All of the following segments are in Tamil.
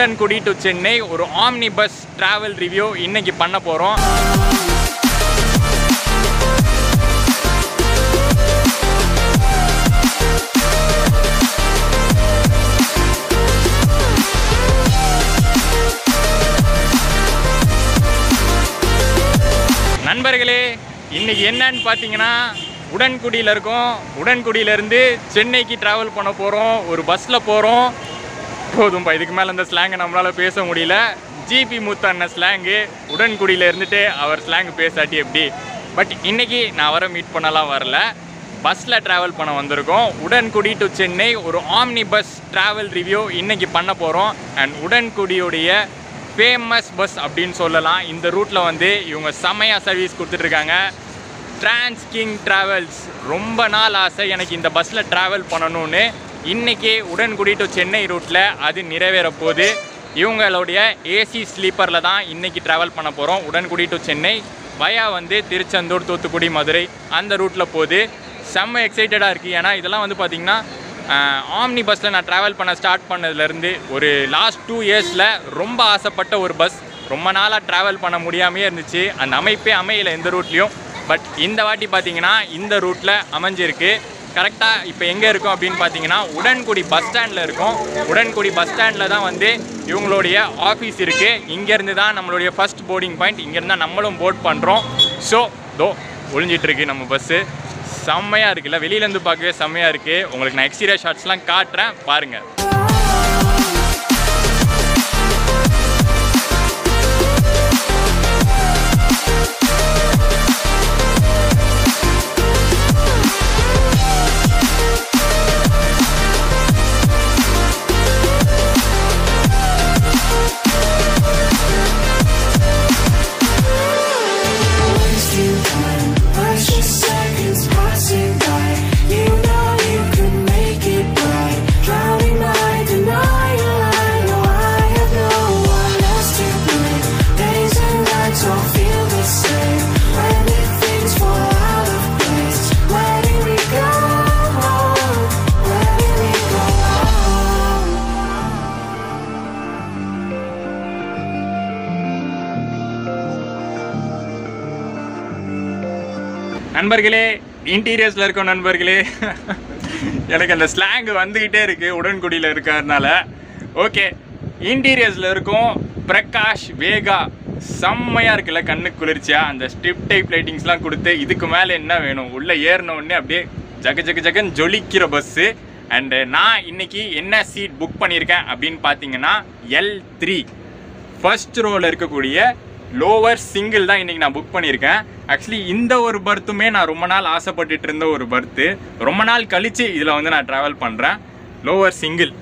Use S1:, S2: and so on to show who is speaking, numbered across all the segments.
S1: உடன்குடி டு சென்னை ஒரு ஆம்னி பஸ் டிராவல் ரிவ்யூ இன்னைக்கு பண்ண போகிறோம் நண்பர்களே இன்னைக்கு என்னன்னு பார்த்தீங்கன்னா உடன்குடியில் இருக்கோம். உடன்குடியிலேருந்து சென்னைக்கு ட்ராவல் பண்ண போகிறோம் ஒரு பஸ்ஸில் போகிறோம் போதும்பா இதுக்கு மேலே அந்த ஸ்லாங்கை நம்மளால் பேச முடியல. ஜிபி முத்தண்ண ஸ்லாங்கு உடன்குடியில் இருந்துட்டு அவர் ஸ்லாங் பேசாட்டி எப்படி? பட் இன்றைக்கி நான் வர மீட் பண்ணலாம் வரல. பஸ்ஸில் ட்ராவல் பண்ண வந்திருக்கோம். உடன்குடி டு சென்னை ஒரு ஆம்னி பஸ் ட்ராவல் ரிவ்யூ இன்றைக்கி பண்ண போகிறோம் அண்ட் உடன்குடியுடைய ஃபேமஸ் பஸ் அப்படின்னு சொல்லலாம். இந்த ரூட்டில் வந்து இவங்க செம்மையாக சர்வீஸ் கொடுத்துட்ருக்காங்க. டிரான்ஸ் கிங் ட்ராவல்ஸ் ரொம்ப நாள் ஆசை எனக்கு இந்த பஸ்ஸில் ட்ராவல் பண்ணணும்னு. இன்றைக்கி உடன்குடி டு சென்னை ரூட்டில் அது நிறைவேற போகுது. இவங்களுடைய ஏசி ஸ்லீப்பரில் தான் இன்றைக்கி ட்ராவல் பண்ண போகிறோம் உடன்குடி டு சென்னை வயா வந்து திருச்செந்தூர் தூத்துக்குடி மதுரை அந்த ரூட்டில் போகுது. செம்ம எக்ஸைட்டடாக இருக்குது ஏன்னா இதெல்லாம் வந்து பார்த்திங்கன்னா ஆம்னி பஸ்ஸில் நான் ட்ராவல் பண்ண ஸ்டார்ட் பண்ணதுலேருந்து ஒரு லாஸ்ட் டூ இயர்ஸில் ரொம்ப ஆசைப்பட்ட ஒரு பஸ் ரொம்ப நாளாக ட்ராவல் பண்ண முடியாமையே இருந்துச்சு. அந்த அமைப்பே அமையலை எந்த ரூட்லேயும் பட் இந்த வாட்டி பார்த்தீங்கன்னா இந்த ரூட்டில் அமைஞ்சிருக்கு. கரெக்டாக இப்போ எங்கே இருக்கும் அப்படின்னு பார்த்தீங்கன்னா உடன்குடி பஸ் ஸ்டாண்டில் இருக்கோம். உடன்குடி பஸ் ஸ்டாண்டில் தான் வந்து இவங்களுடைய ஆஃபீஸ் இருக்குது இங்கேருந்து தான் நம்மளுடைய ஃபஸ்ட் போர்டிங் பாயிண்ட் இங்கேருந்து தான் நம்மளும் போர்ட் பண்ணுறோம் ஸோ தோ ஒழிஞ்சிட்ருக்கு நம்ம பஸ்ஸு செம்மையாக இருக்குல்ல? வெளியிலேருந்து பார்க்கவே செம்மையாக இருக்குது உங்களுக்கு நான் எக்ஸ்டீரியர் ஷாட்ஸ்லாம் காட்டுறேன். பாருங்கள் நண்பர்களே இன்டீரியர்ஸில் இருக்க நண்பர்களே எனக்கு அந்த ஸ்லாங் வந்துக்கிட்டே இருக்குது உடன்குடியில் இருக்கிறதுனால. ஓகே இன்டீரியர்ஸில் இருக்கும் பிரகாஷ் வேகா செம்மையாக இருக்குல்ல கண்ணுக்கு குளிர்ச்சியாக அந்த ஸ்ட்ரிப் டைப் லைட்டிங்ஸ்லாம் கொடுத்து இதுக்கு மேலே என்ன வேணும்? உள்ளே ஏறின உடனே அப்படியே ஜக ஜக ஜகன் ஜொலிக்கிற பஸ்ஸு அண்டு நான் இன்னைக்கு என்ன சீட் புக் பண்ணியிருக்கேன் அப்படின்னு பார்த்தீங்கன்னா எல் த்ரீ ஃபஸ்ட் ரோவில் இருக்கக்கூடிய லோவர் சிங்கிள் தான் இன்றைக்கி நான் புக் பண்ணியிருக்கேன். ஆக்சுவலி இந்த ஒரு பர்த்துமே நான் ரொம்ப நாள் ஆசைப்பட்டுட்டு இருந்த ஒரு பர்த்து ரொம்ப நாள் கழித்து இதில் வந்து நான் ட்ராவல் பண்ணுறேன் லோவர் சிங்கிள்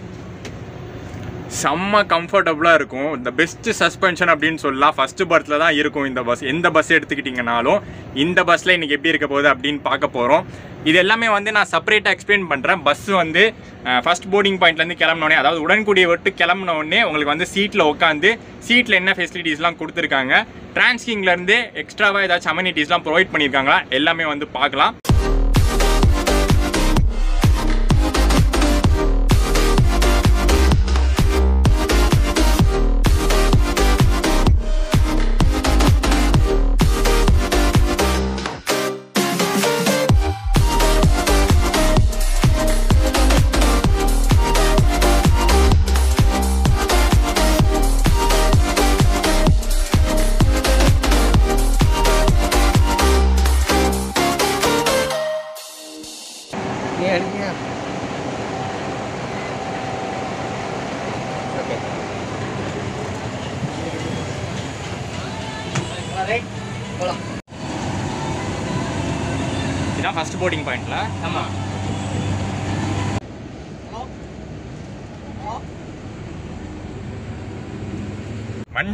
S1: செம்ம கம்ஃபர்டபுளாக இருக்கும். இந்த பெஸ்ட்டு சஸ்பென்ஷன் அப்படின்னு சொல்லலாம். ஃபஸ்ட்டு பர்த்தில் தான் இருக்கும் இந்த பஸ் எந்த பஸ் எடுத்துக்கிட்டிங்கனாலும் இந்த பஸ்ஸில் இன்றைக்கி எப்படி இருக்க போகுது அப்படின்னு பார்க்க போகிறோம் இது எல்லாமே வந்து நான் செப்பரேட்டாக எக்ஸ்பிளைன் பண்ணுறேன் பஸ் வந்து ஃபஸ்ட் போர்டிங் பாயிண்ட்லேருந்து கிளம்பினோடனே அதாவது உடன்குடியை விட்டு கிளம்பினோடனே உங்களுக்கு வந்து சீட்டில் உட்காந்து சீட்டில் என்ன ஃபெசிலிட்டிஸ்லாம் கொடுத்துருக்காங்க. டிரான்ஸ்கிங்லேருந்து எக்ஸ்ட்ராவாக ஏதாச்சும் அமெனிட்டிஸ்லாம் ப்ரொவைட் பண்ணியிருக்காங்களா? எல்லாமே வந்து பார்க்கலாம்.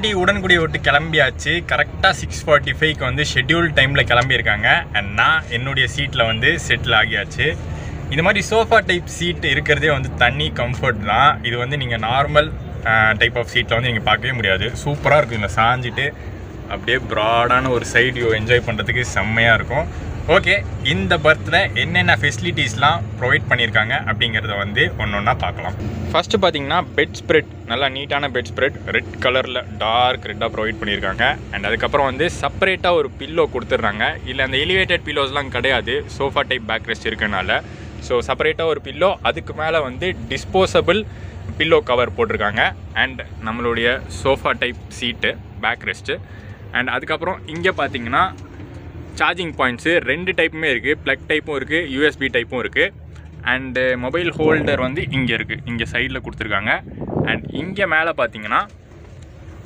S1: வண்டி உடன்குடி விட்டு கிளம்பியாச்சு. கரெக்டாக சிக்ஸ் ஃபார்ட்டி ஃபைவ்க்கு வந்து ஷெட்யூல் டைமில் கிளம்பியிருக்காங்க. அண்ட் நான் என்னுடைய சீட்டில் வந்து செட்டில் ஆகியாச்சு. இந்த மாதிரி சோஃபா டைப் சீட் இருக்கிறதே வந்து தண்ணி கம்ஃபர்ட் தான். இது வந்து நீங்கள் நார்மல் டைப் ஆஃப் சீட்டில் வந்து நீங்கள் பார்க்கவே முடியாது. சூப்பராக இருக்கும். இதில் சாஞ்சிட்டு அப்படியே ப்ராடான ஒரு சைட் வியூ என்ஜாய் பண்ணுறதுக்கு செம்மையாக இருக்கும். ஓகே இந்த பர்த்தில் என்னென்ன ஃபெசிலிட்டிஸ்லாம் ப்ரொவைட் பண்ணியிருக்காங்க அப்படிங்கிறத வந்து ஒன்று ஒன்றா பார்க்கலாம். ஃபஸ்ட்டு பார்த்தீங்கன்னா பெட் ஸ்ப்ரெட் நல்லா நீட்டான பெட் ஸ்ப்ரெட் ரெட் கலரில் டார்க் ரெட்டாக ப்ரொவைட் பண்ணியிருக்காங்க அண்ட் அதுக்கப்புறம் வந்து செப்பரேட்டாக ஒரு பில்லோ கொடுத்துட்றாங்க. இல்லை அந்த எலிவேட்டட் பில்லோஸ்லாம் கிடையாது. சோஃபா டைப் பேக் ரெஸ்ட் இருக்கனால ஸோ செப்பரேட்டாக ஒரு பில்லோ அதுக்கு மேலே வந்து டிஸ்போசபிள் பில்லோ கவர் போட்டிருக்காங்க. அண்ட் நம்மளுடைய sofa type seat back rest and அதுக்கப்புறம் இங்கே பார்த்தீங்கன்னா சார்ஜிங் பாயிண்ட்ஸு ரெண்டு டைப்புமே இருக்குது ப்ளக் டைப்பும் இருக்குது யூஎஸ்பி டைப்பும் இருக்குது அண்டு மொபைல் ஹோல்டர் வந்து இங்கே இருக்குது இங்கே சைடில் கொடுத்துருக்காங்க. அண்ட் இங்கே மேலே பார்த்தீங்கன்னா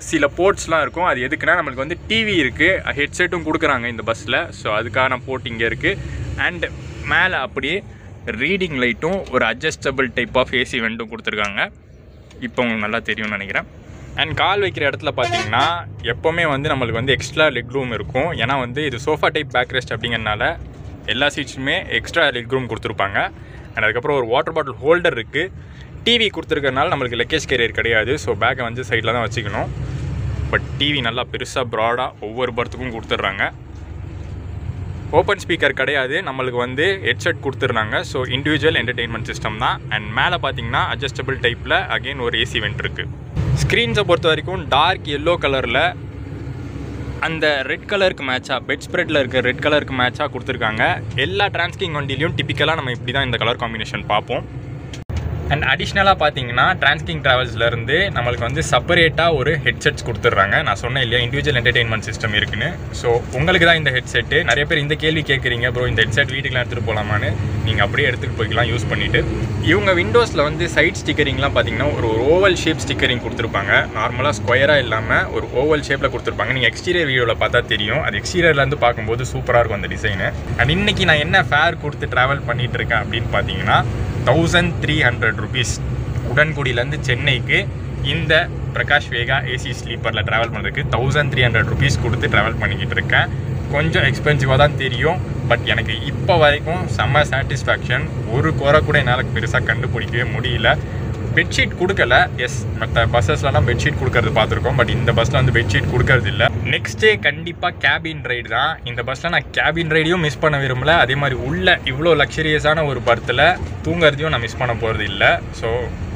S1: சில போர்ட்ஸ்லாம் இருக்கும். அது எதுக்குன்னா நம்மளுக்கு வந்து டிவி இருக்குது ஹெட்செட்டும் கொடுக்குறாங்க இந்த பஸ்ஸில் ஸோ அதுக்கான போர்ட் இங்கே இருக்குது அண்ட் மேலே அப்படியே ரீடிங் லைட்டும் ஒரு அட்ஜஸ்டபிள் டைப் ஆஃப் ஏசி வெண்ட்டும் கொடுத்துருக்காங்க. இப்போ உங்களுக்கு நல்லா தெரியும்னு நினைக்கிறேன். அண்ட் கால் வைக்கிற இடத்துல பார்த்தீங்கன்னா எப்போவுமே வந்து நம்மளுக்கு வந்து எக்ஸ்ட்ரா லெக் ரூம் இருக்கும். ஏன்னா வந்து இது சோஃபா டைப் பேக் ரெஸ்ட் அப்படிங்கிறனால எல்லா சீட்ஸுமே எக்ஸ்ட்ரா லெக் ரூம் கொடுத்துருப்பாங்க. அண்ட் அதுக்கப்புறம் ஒரு வாட்டர் பாட்டில் ஹோல்டர் இருக்குது டிவி கொடுத்துருக்கறனால நம்மளுக்கு லெக்கேஜ் கேரியர் கிடையாது. ஸோ பேக்கை வந்து சைடில் தான் வச்சுக்கணும். பட் டிவி நல்லா பெருசாக ப்ராடாக ஒவ்வொரு பர்த்துக்கும் கொடுத்துட்றாங்க. ஓப்பன் ஸ்பீக்கர் கிடையாது. நம்மளுக்கு வந்து ஹெட்செட் கொடுத்துட்றாங்க. ஸோ இண்டிவிஜுவல் என்டர்டெயின்மெண்ட் சிஸ்டம் தான். அண்ட் மேலே பார்த்தீங்கன்னா அட்ஜஸ்டபிள் டைப்பில் அகெயின் ஒரு ஏசி வெண்ட் இருக்குது ஸ்க்ரீன்ஸை பொறுத்த வரைக்கும் டார்க் எல்லோ கலரில் அந்த ரெட் கலருக்கு மேட்சாக பெட் ஸ்ப்ரெட்டில் இருக்க ரெட் கலருக்கு மேட்சாக கொடுத்துருக்காங்க. எல்லா டிரான்ஸ்கிங் வண்டிலையும் டிப்பிக்கலாக நம்ம இப்படி தான் இந்த கலர் காம்பினேஷன் பார்ப்போம். அண்ட் அடிஷ்னலாக பார்த்தீங்கன்னா டிரான்ஸ்கிங் ட்ராவல்ஸ்லேருந்து நம்மளுக்கு வந்து செப்பரேட்டாக ஒரு ஹெட்செட்ஸ் கொடுத்துட்றாங்க. நான் சொன்னேன் இல்லையா இண்டிவிஜுவல் என்டர்டெயின்மெண்ட் சிஸ்டம் இருக்குன்னு. ஸோ உங்களுக்கு தான் இந்த ஹெட்செட்டு நிறைய பேர் இந்த கேள்வி கேட்குறீங்க ப்ரோ இந்த ஹெட்செட் வீட்டுக்குலாம் எடுத்துகிட்டு போகலாமான்னு நீங்கள் அப்படியே எடுத்துகிட்டு போய்க்கலாம் யூஸ் பண்ணிவிட்டு இவங்க விண்டோஸில் வந்து சைட் ஸ்டிக்கரிங்லாம் பார்த்தீங்கன்னா ஒரு ஓவல் ஷேப் ஸ்டிக்கரிங் கொடுத்துருப்பாங்க. நார்மலாக ஸ்கொயராக இல்லாமல் ஒரு ஓவல் ஷேப்பில் கொடுத்துருப்பாங்க. நீங்கள் எக்ஸ்டீரியர் வீடியோவில் பார்த்தா தெரியும். அது எக்ஸ்டீரியர்லேருந்து பார்க்கும்போது சூப்பராக இருக்கும் அந்த டிசைனு அண்ட் இன்னைக்கு நான் என்ன ஃபேர் கொடுத்து ட்ராவல் பண்ணிகிட்ருக்கேன் இருக்கேன் அப்படின்னு பார்த்தீங்கன்னா தௌசண்ட் த்ரீ ஹண்ட்ரட் ருபீஸ் உடன்குடியிலேருந்து சென்னைக்கு இந்த பிரகாஷ் வேகா ஏசி ஸ்லீப்பரில் ட்ராவல் பண்ணுறதுக்கு தௌசண்ட் த்ரீ ஹண்ட்ரட் ருபீஸ் கொடுத்து ட்ராவல் பண்ணிக்கிட்டு இருக்கேன். கொஞ்சம் எக்ஸ்பென்சிவாக தான் தெரியும். பட் எனக்கு இப்போ வரைக்கும் செம்ம சாட்டிஸ்ஃபேக்ஷன் ஒரு குறை கூட என்னால் பெருசாக கண்டுபிடிக்கவே முடியல. பெட்ஷீட் கொடுக்கல. எஸ் மற்ற பஸ்ஸஸ்லலாம் பெட்ஷீட் கொடுக்கறது பார்த்துருக்கோம் பட் இந்த பஸ்ஸில் வந்து பெட்ஷீட் கொடுக்கறது இல்லை. நெக்ஸ்ட் டே கண்டிப்பாக கேபின் ரைடு தான். இந்த பஸ்ஸில் நான் கேபின் ரைடையும் மிஸ் பண்ண விரும்பல. அதே மாதிரி உள்ள இவ்வளோ லக்ஸரியஸான ஒரு பர்த்தில் தூங்குறதையும் நான் மிஸ் பண்ண போகிறது இல்லை. ஸோ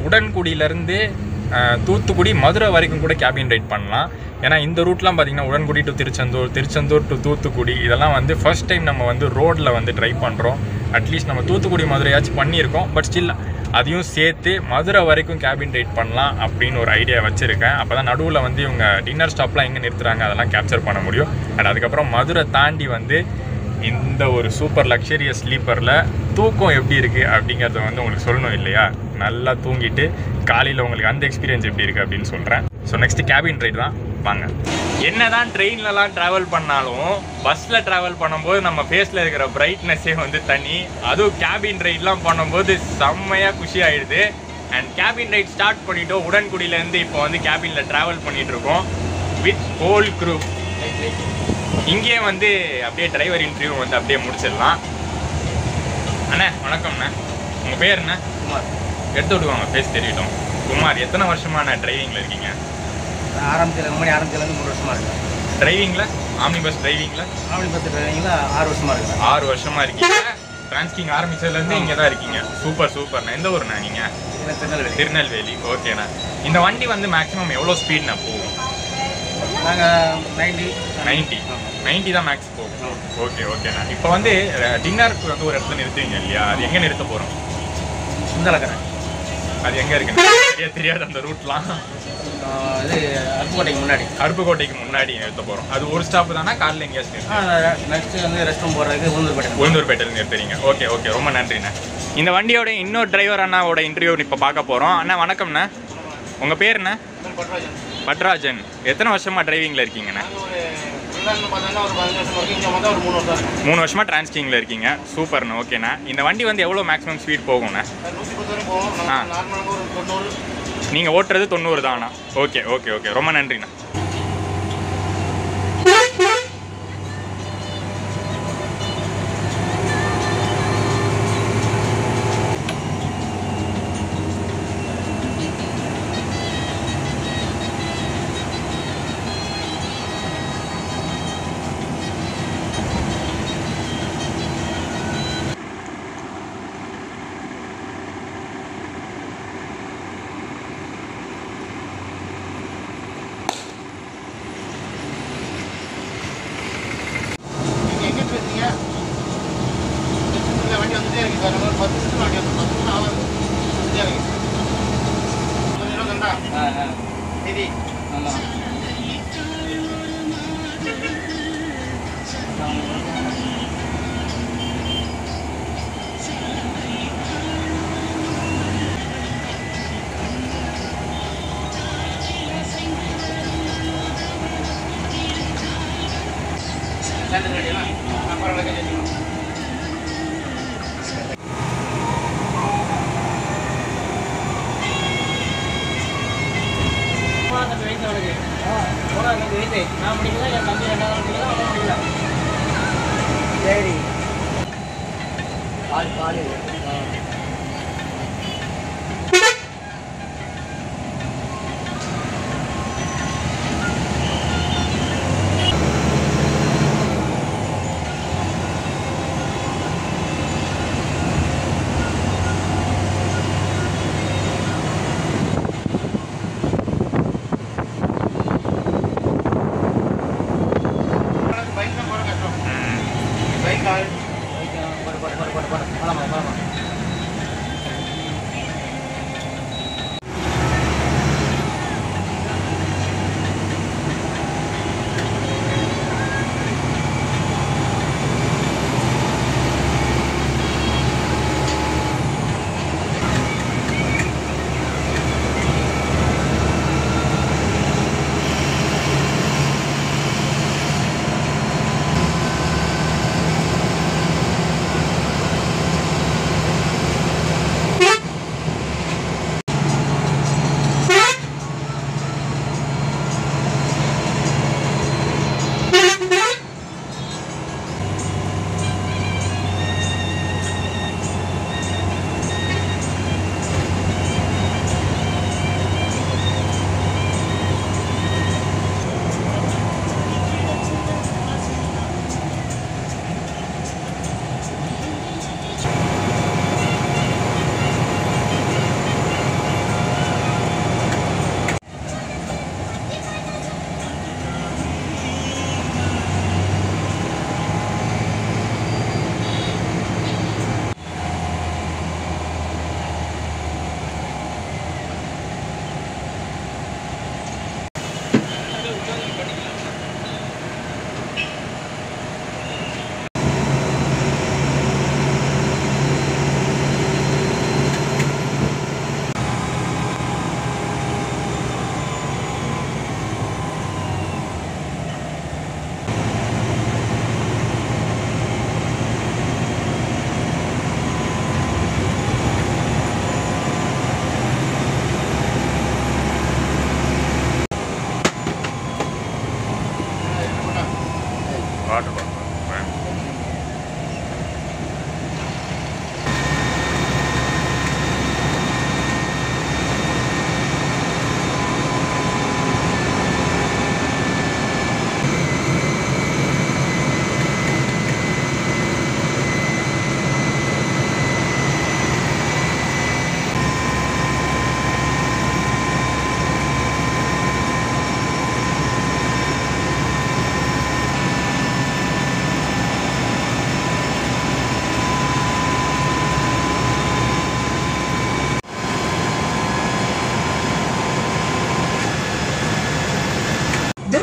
S1: உடன்குடியிலேருந்து தூத்துக்குடி மதுரை வரைக்கும் கூட கேபின் ரைட் பண்ணலாம். ஏன்னா இந்த ரூட்லாம் பார்த்திங்கன்னா உடன்குடி டு திருச்செந்தூர் திருச்செந்தூர் டு தூத்துக்குடி இதெல்லாம் வந்து ஃபர்ஸ்ட் டைம் நம்ம வந்து ரோட்டில் வந்து ட்ரை பண்ணுறோம் அட்லீஸ்ட் நம்ம தூத்துக்குடி மதுரையாச்சும் பண்ணியிருக்கோம். பட் ஸ்டில் அதையும் சேர்த்து மதுரை வரைக்கும் கேபின் ரைட் பண்ணலாம் அப்படின்னு ஒரு ஐடியா வச்சுருக்கேன். அப்போ தான் நடுவில் வந்து இவங்க டின்னர் ஸ்டாப்லாம் எங்கே நிறுத்துகிறாங்க அதெல்லாம் கேப்சர் பண்ண முடியும். அண்ட் அதுக்கப்புறம் மதுரை தாண்டி வந்து இந்த ஒரு சூப்பர் லக்ஸரியஸ் ஸ்லீப்பரில் தூக்கம் எப்படி இருக்குது அப்படிங்கிறத வந்து உங்களுக்கு சொல்லணும் இல்லையா? நல்லா தூங்கிட்டு காலையில் உங்களுக்கு அந்த எக்ஸ்பீரியன்ஸ் எப்படி இருக்குது அப்படின்னு சொல்கிறேன் ஸோ நெக்ஸ்ட் கேபின் ரைட் தான். வாங்க. என்னதான் ட்ரெயின்லலாம் ட்ராவல் பண்ணாலும் பஸ்ஸில் ட்ராவல் பண்ணும்போது நம்ம ஃபேஸில் இருக்கிற பிரைட்னஸே வந்து தனி அதுவும் கேபின் ரைட்லாம் பண்ணும்போது செம்மையாக குஷி ஆயிடுது. அண்ட் கேபின் ரைட் ஸ்டார்ட் பண்ணிட்டோம். உடன்குடியிலேருந்து இப்போ வந்து கேபினில் ட்ராவல் பண்ணிகிட்ருக்கோம் வித் ஹோல் குரூப் இங்கேயே வந்து அப்படியே டிரைவர் இன்டர்வியூ வந்து அப்படியே முடிச்சிடலாம். அண்ணே வணக்கம்ண்ணே. உங்கள் பேர் என்ன?
S2: குமார்.
S1: எடுத்து விடுவாங்க ஃபேஸ் தெரியட்டும். குமார் எத்தனை வருஷமான டிரைவிங்கில் இருக்கீங்க?
S2: ஆரம்பத்தில் ரொம்ப மணி ஆரம்பத்துலேருந்து மூணு வருஷமா இருக்கேன்.
S1: டிரைவிங்கில் ஆம்னி பஸ் டிரைவிங்கில்
S2: ஆவணி பத்து டிரைவிங்கில் ஆறு வருஷமா இருக்கேன்.
S1: ஆறு வருஷமா இருக்கீங்க. டிரான்ஸ்கிங் ஆரம்பிச்சதுலேருந்து இங்கே தான் இருக்கீங்க. சூப்பர் சூப்பர்ண்ணா எந்த ஊர்ண்ணா நீங்கள்
S2: திருநெல்வேலி.
S1: திருநெல்வேலி. ஓகேண்ணா இந்த வண்டி வந்து மேக்ஸிமம் எவ்வளோ ஸ்பீட்ண்ணா போகும்?
S2: நாங்கள் நைன்டி
S1: நைன்ட்டி நைன்ட்டி தான் மேக்ஸ் போகும் ஓகே ஓகேண்ணா இப்போ வந்து டின்னருக்கு வந்து ஒரு இடத்துல நிறுத்துவீங்க இல்லையா? அது எங்கே நிறுத்த போகிறோம்
S2: சுந்தரக்கரன்
S1: அது எங்கே இருக்குன்னு சரியா தெரியாது அந்த ரூட்லாம்
S2: இது அருப்புக்கோட்டைக்கு முன்னாடி.
S1: அருப்புக்கோட்டைக்கு முன்னாடி நிறுத்த போகிறோம் அது ஒரு ஸ்டாப் தானே? காலையில் எங்கேயாச்சும்
S2: நெக்ஸ்ட்டு வந்து ரெஸ்ட் ரூம் போகிறதுக்கு உளுந்தூர்பேட்டை
S1: உளுந்தூர்பேட்டையில் நிறுத்துறீங்க. ஓகே ஓகே ரொம்ப நன்றிண்ணே. இந்த வண்டியோட இன்னொரு டிரைவர் அண்ணாவோட இன்டர்வியூ இப்போ பார்க்க போகிறோம் அண்ணா வணக்கம்ண்ணா. உங்கள் பேர் என்ன?
S2: பட்ராஜன்.
S1: பட்ராஜன். எத்தனை வருஷமாக டிரைவிங்கில் இருக்கீங்கண்ணா?
S2: மூணு
S1: வருஷமாக டிரான்ஸ்கிங்கில் இருக்கீங்க. சூப்பர்ண்ணா ஓகேண்ணா. இந்த வண்டி வந்து எவ்வளோ மேக்ஸிமம் ஸ்பீட் போகும்ண்ணா? ஆ. நீங்கள் ஓட்டுறது தொண்ணூறு தானா ஓகே ஓகே ஓகே. ரொம்ப நன்றிண்ணா.
S2: நான் ரெடியா
S3: என்
S1: தம்பி ரெண்டாவது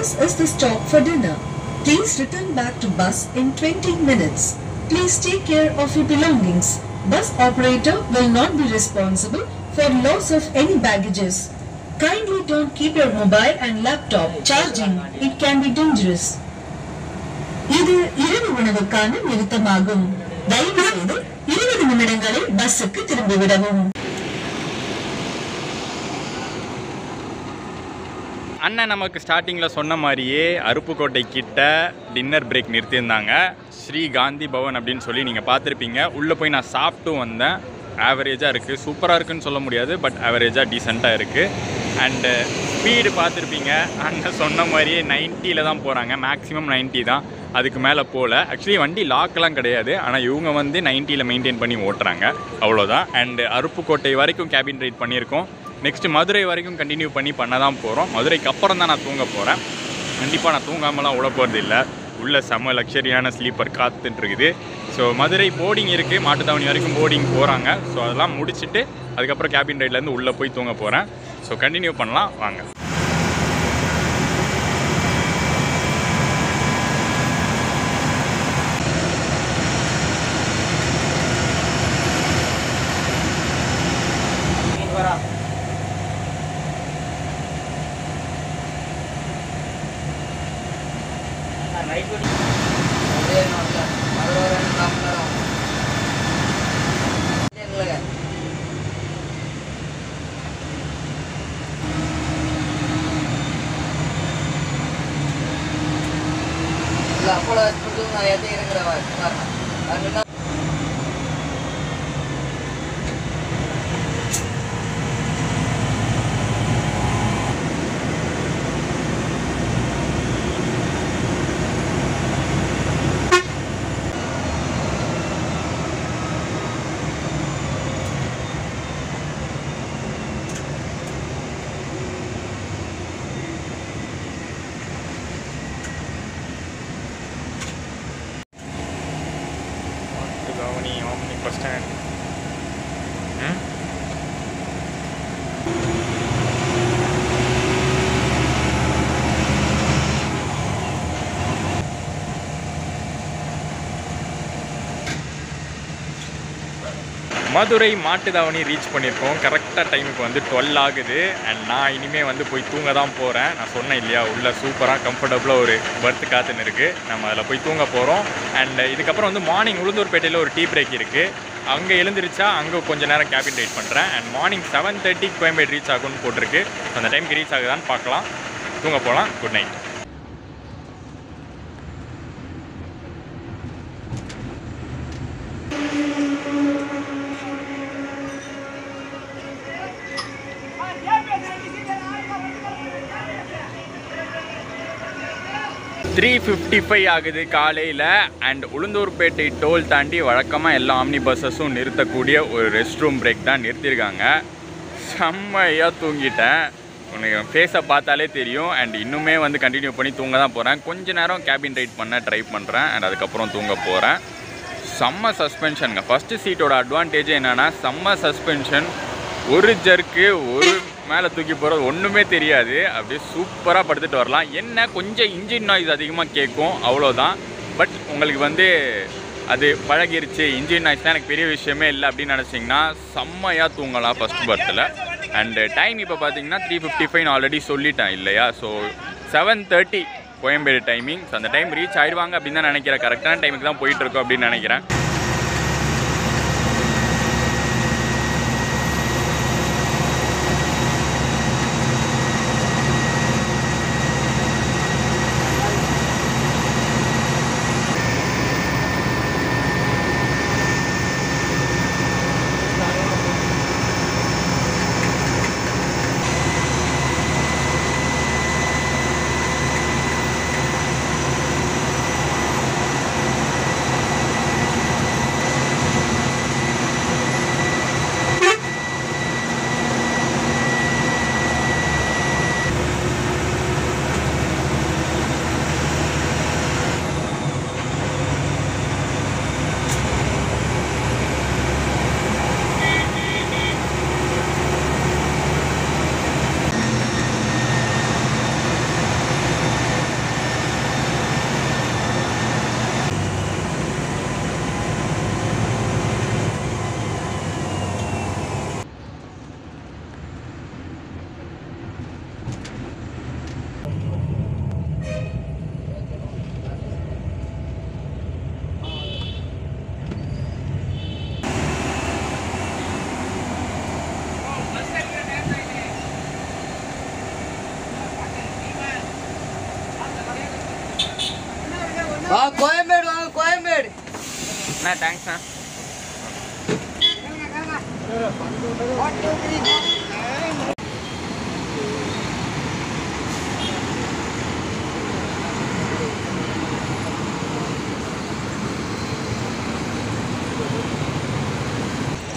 S4: This is the stop for dinner. Please return back to bus in 20 minutes. Please take care of your belongings. Bus operator will not be responsible for loss of any baggages. Kindly don't keep your mobile and laptop charging. It can be dangerous. இது இரவு உணவுக்கான நிறுத்தமாகும் தயவு செய்து இருபது நிமிடங்களில் பஸ்ஸுக்கு திரும்பிவிடவும்
S1: அண்ணன் நமக்கு ஸ்டார்டிங்கில் சொன்ன மாதிரியே அருப்புக்கோட்டை கிட்ட டின்னர் பிரேக் நிறுத்தியிருந்தாங்க. ஸ்ரீ காந்தி பவன் அப்படின்னு சொல்லி நீங்கள் பார்த்துருப்பீங்க. உள்ளே போய் நான் சாப்பிட்டும் வந்தேன். ஆவரேஜாக இருக்குது சூப்பராக இருக்குன்னு சொல்ல முடியாது பட் ஆவரேஜாக டீசெண்டாக இருக்குது அண்டு ஸ்பீடு பார்த்துருப்பீங்க. அண்ணன் சொன்ன மாதிரியே 90ல தான் போகிறாங்க மேக்ஸிமம் 90 தான். அதுக்கு மேலே போகல ஆக்சுவலி வண்டி லாக்கெல்லாம் கிடையாது. ஆனால் இவங்க வந்து 90ல மெயின்டைன் பண்ணி ஓட்டுறாங்க. அவ்வளோதான் அண்டு அருப்புக்கோட்டை வரைக்கும் கேபின் ரைட் பண்ணியிருக்கோம். நெக்ஸ்ட்டு மதுரை வரைக்கும் கண்டினியூ பண்ணி பண்ண தான் போகிறோம் மதுரைக்கு அப்புறம் தான் நான் தூங்க போகிறேன் கண்டிப்பாக நான் தூங்காமலாம் விட போகிறது இல்லை உள்ளே செம்ம லக்ஸரியான ஸ்லீப்பர் காத்துட்டுருக்குது ஸோ மதுரை போர்டிங் இருக்குது மாட்டுத்தாவணி வரைக்கும் போர்டிங் போகிறாங்க ஸோ அதெல்லாம் முடிச்சுட்டு அதுக்கப்புறம் கேபின் ரைட்லேருந்து உள்ளே போய் தூங்க போகிறேன் ஸோ கண்டினியூ பண்ணலாம். வாங்க
S3: மீன் வரா நைட்
S5: அப்போல நிறைய இருக்கிறவா அங்கே
S1: கவனி omni bus stand Madurai Mattuthavani reach பண்ணியிருக்கோம். கரெக்டாக டைமுக்கு வந்து டுவெல் ஆகுது. அண்ட் நான் இனிமேல் வந்து போய் தூங்க தான் போகிறேன் நான் சொன்னேன் இல்லையா உள்ள சூப்பராக கம்ஃபர்டபுளாக ஒரு பர்த் காத்துன்னு இருக்குது நம்ம அதில் போய் தூங்க போகிறோம் அண்ட் இதுக்கப்புறம் வந்து மார்னிங் உளுந்தூர்பேட்டையில் ஒரு டீ பிரேக் இருக்குது அங்கே எழுந்திரிச்சா அங்கே கொஞ்சம் நேரம் கேபின் ரைட் பண்ணுறேன் and morning seven thirty Koyambedu reach ஆகும்னு போட்டிருக்கு. அந்த டைமுக்கு ரீச் ஆகுதான்னு பார்க்கலாம். தூங்க போகலாம் good night three fifty five ஆகுது காலையில் அண்ட் உளுந்தூர்பேட்டை டோல் தாண்டி வழக்கமாக எல்லா ஆம்னி பஸ்ஸஸும் நிறுத்தக்கூடிய ஒரு ரெஸ்ட் ரூம் பிரேக் தான் நிறுத்தியிருக்காங்க செம்மையாக தூங்கிட்டேன். உனக்கு ஃபேஸை பார்த்தாலே தெரியும் அண்ட் இன்னுமே வந்து கண்டினியூ பண்ணி தூங்க தான் போகிறேன் கொஞ்ச நேரம் கேபின் ரைட் பண்ண ட்ரை பண்ணுறேன் அண்ட் அதுக்கப்புறம் தூங்க போகிறேன் செம்ம சஸ்பென்ஷனுங்க ஃபஸ்ட்டு சீட்டோட அட்வான்டேஜ் என்னென்னா செம்ம சஸ்பென்ஷன் ஒரு ஜர்க்கு ஒரு மேலே தூக்கி போகிறது ஒன்றுமே தெரியாது. அப்படியே சூப்பராக படுத்துட்டு வரலாம். என்ன கொஞ்சம் இன்ஜின் நாய்ஸ் அதிகமாக கேட்கும் அவ்வளோதான் பட் உங்களுக்கு வந்து அது பழகிருச்சு. இன்ஜின் நாய்ஸ் தான் எனக்கு பெரிய விஷயமே இல்லை அப்படின்னு நினச்சிங்கன்னா செம்மையாக தூங்கலாம் ஃபஸ்ட் பர்த்தில் அண்டு டைம் இப்போ பார்த்தீங்கன்னா த்ரீ ஃபிஃப்டி ஃபைவ் ஆல்ரெடி சொல்லிட்டேன் இல்லையா? So seven thirty Koyambedu timing so அந்த டைம் ரீச் ஆயிடுவாங்க அப்படின்னு தான் நினைக்கிறேன். கரெக்டான டைமுக்கு தான் போயிட்டுருக்கோம் அப்படின்னு நினைக்கிறேன்
S5: வா கோயம்பேடு வாங்க கோயம்பேடு
S1: அண்ணா தேங்க்ஸ்ண்ணா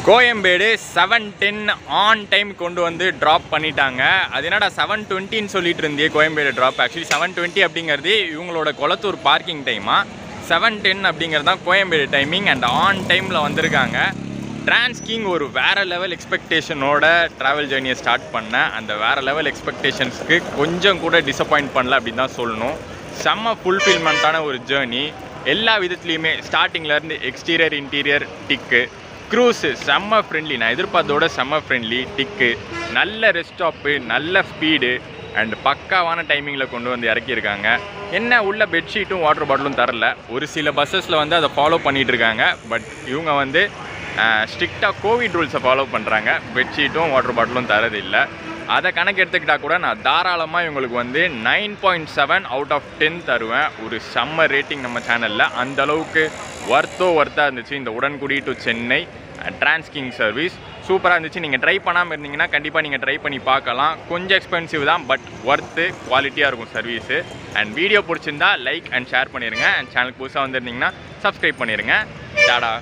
S1: Koyambedu seven ten on time கொண்டு வந்து ட்ராப் பண்ணிட்டாங்க. அது என்னடா செவன் டுவெண்ட்டின்னு சொல்லிட்டு இருந்தே Koyambedu drop actually seven twenty அப்படிங்கிறது இவங்களோட குளத்தூர் பார்க்கிங் டைமா செவன் டென் அப்படிங்கிறது தான் கோயம்பேடு டைமிங் அண்ட் ஆன் டைமில் வந்திருக்காங்க. டிரான்ஸ்கிங் ஒரு வேற லெவல் எக்ஸ்பெக்டேஷனோட ட்ராவல் ஜேர்னியை ஸ்டார்ட் பண்ணேன் அந்த வேற லெவல் எக்ஸ்பெக்டேஷன்ஸ்க்கு கொஞ்சம் கூட டிசப்பாயிண்ட் பண்ணல அப்படின்னு தான் சொல்லணும். செம்ம ஃபுல்ஃபில்மெண்ட்டான ஒரு ஜேர்னி எல்லா விதத்துலேயுமே ஸ்டார்டிங்லேருந்து எக்ஸ்டீரியர் இன்டீரியர் டிக்கு க்ரூஸு செம்ம ஃப்ரெண்ட்லி நான் எதிர்பார்த்தோட செம்ம ஃப்ரெண்ட்லி டிக்கு நல்ல ரெஸ்ட் ஸ்டாப்பு நல்ல ஸ்பீடு அண்ட் பக்காவான டைமிங்கில் கொண்டு வந்து இறக்கியிருக்காங்க. என்ன உள்ள பெட்ஷீட்டும் வாட்டர் பாட்டிலும் தரல. ஒரு சில பஸ்ஸஸில் வந்து அதை ஃபாலோ பண்ணிகிட்டு இருக்காங்க பட் இவங்க வந்து ஸ்ட்ரிக்டாக கோவிட் ரூல்ஸை ஃபாலோ பண்ணுறாங்க பெட்ஷீட்டும் வாட்டர் பாட்டிலும் தரதில்லை. அதை கணக்கு எடுத்துக்கிட்டால் கூட நான் தாராளமாக இவங்களுக்கு வந்து nine point seven out of ten தருவேன். ஒரு செம்ம ரேட்டிங் நம்ம சேனலில் அந்தளவுக்கு ஒர்த்தோ ஒர்த்தாக இருந்துச்சு. இந்த உடன்குடி டு சென்னை டிரான்ஸ்கிங் சர்வீஸ் சூப்பராக இருந்துச்சு. நீங்கள் ட்ரை பண்ணாமல் இருந்தீங்கன்னா கண்டிப்பாக நீங்கள் ட்ரை பண்ணி பார்க்கலாம். கொஞ்சம் எக்ஸ்பென்சிவ் தான் பட் ஒர்த்து குவாலிட்டியாக இருக்கும் சர்வீஸு அண்ட் வீடியோ பிடிச்சிருந்தா லைக் அண்ட் ஷேர் பண்ணிடுங்க அண்ட் சேனலுக்கு புதுசாக வந்திருந்தீங்கன்னா சப்ஸ்கிரைப் பண்ணிடுங்க டாடா